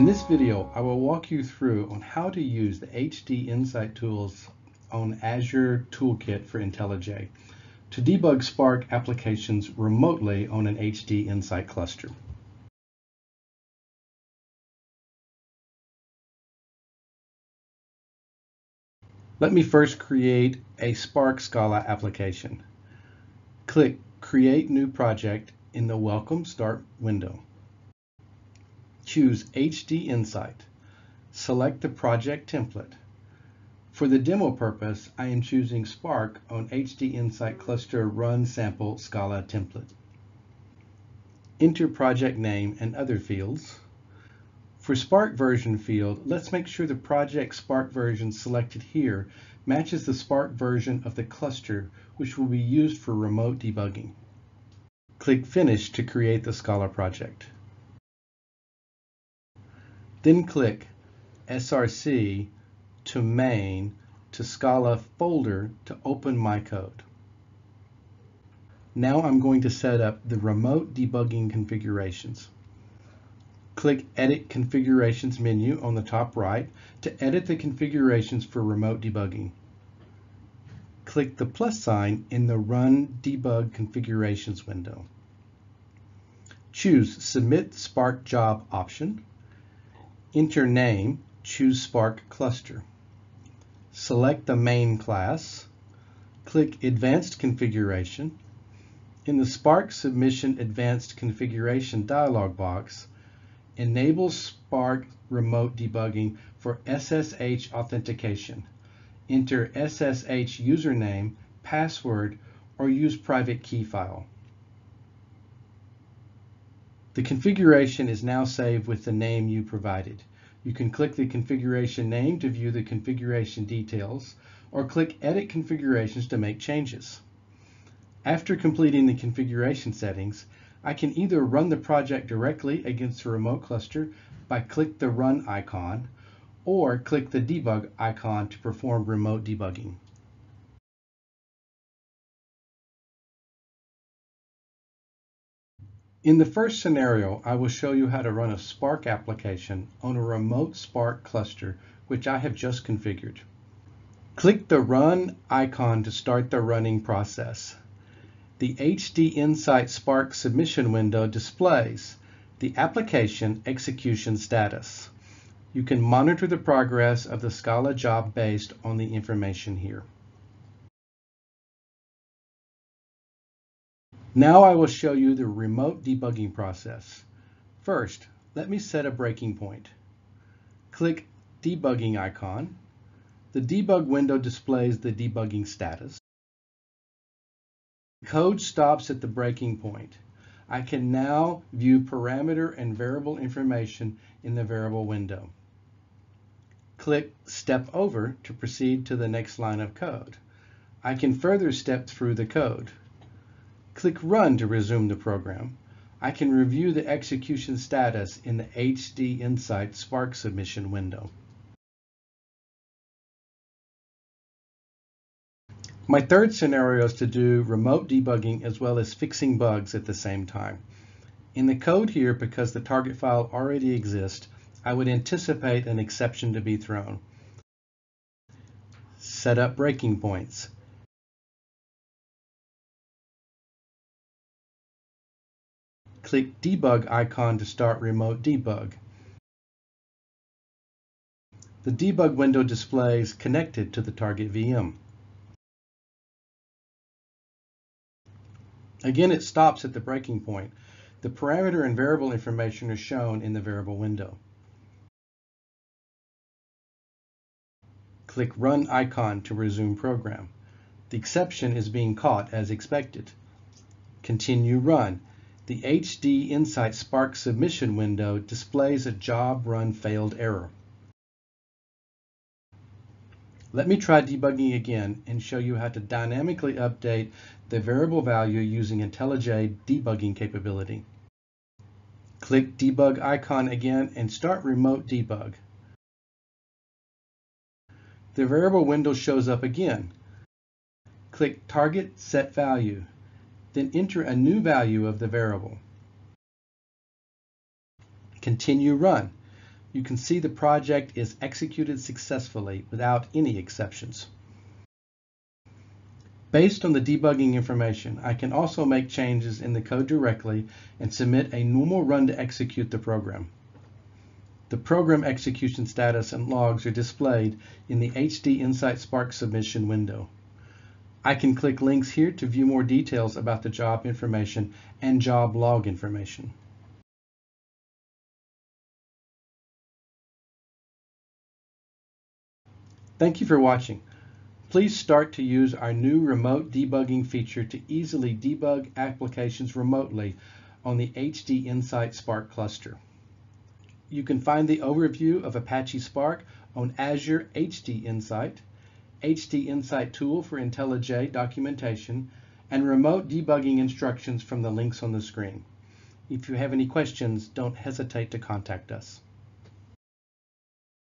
In this video, I will walk you through on how to use the HD Insight tools on Azure Toolkit for IntelliJ to debug Spark applications remotely on an HD Insight cluster. Let me first create a Spark Scala application. Click Create New Project in the Welcome Start window. Choose HD Insight. Select the project template. For the demo purpose, I am choosing Spark on HD Insight Cluster Run Sample Scala template. Enter project name and other fields. For Spark version field, let's make sure the project Spark version selected here matches the Spark version of the cluster, which will be used for remote debugging. Click Finish to create the Scala project. Then click src to main to Scala folder to open my code. Now I'm going to set up the remote debugging configurations. Click Edit Configurations menu on the top right to edit the configurations for remote debugging. Click the plus sign in the Run Debug Configurations window. Choose Submit Spark Job option Enter name, choose Spark Cluster. Select the main class. Click Advanced Configuration. In the Spark Submission Advanced Configuration dialog box, enable Spark Remote Debugging for SSH authentication. Enter SSH username, password, or use private key file. The configuration is now saved with the name you provided. You can click the configuration name to view the configuration details, or click Edit Configurations to make changes. After completing the configuration settings, I can either run the project directly against the remote cluster by click the Run icon, or click the Debug icon to perform remote debugging. In the first scenario, I will show you how to run a Spark application on a remote Spark cluster, which I have just configured. Click the Run icon to start the running process. The HD Insight Spark submission window displays the application execution status. You can monitor the progress of the Scala job based on the information here. Now I will show you the remote debugging process. First, let me set a breaking point. Click Debugging icon. The debug window displays the debugging status. Code stops at the breaking point. I can now view parameter and variable information in the variable window. Click Step Over to proceed to the next line of code. I can further step through the code. Click Run to resume the program. I can review the execution status in the HD Insight Spark submission window. My third scenario is to do remote debugging as well as fixing bugs at the same time. In the code here, because the target file already exists, I would anticipate an exception to be thrown. Set up breaking points. Click Debug icon to start remote debug. The debug window displays connected to the target VM. Again, it stops at the breaking point. The parameter and variable information are shown in the variable window. Click Run icon to resume program. The exception is being caught as expected. Continue Run the HD Insight Spark submission window displays a job run failed error. Let me try debugging again and show you how to dynamically update the variable value using IntelliJ debugging capability. Click Debug icon again and start Remote Debug. The variable window shows up again. Click Target Set Value then enter a new value of the variable. Continue run. You can see the project is executed successfully without any exceptions. Based on the debugging information, I can also make changes in the code directly and submit a normal run to execute the program. The program execution status and logs are displayed in the HD Insight Spark submission window. I can click links here to view more details about the job information and job log information. Thank you for watching. Please start to use our new remote debugging feature to easily debug applications remotely on the HD Insight Spark cluster. You can find the overview of Apache Spark on Azure HD Insight, HD Insight tool for IntelliJ documentation, and remote debugging instructions from the links on the screen. If you have any questions, don't hesitate to contact us.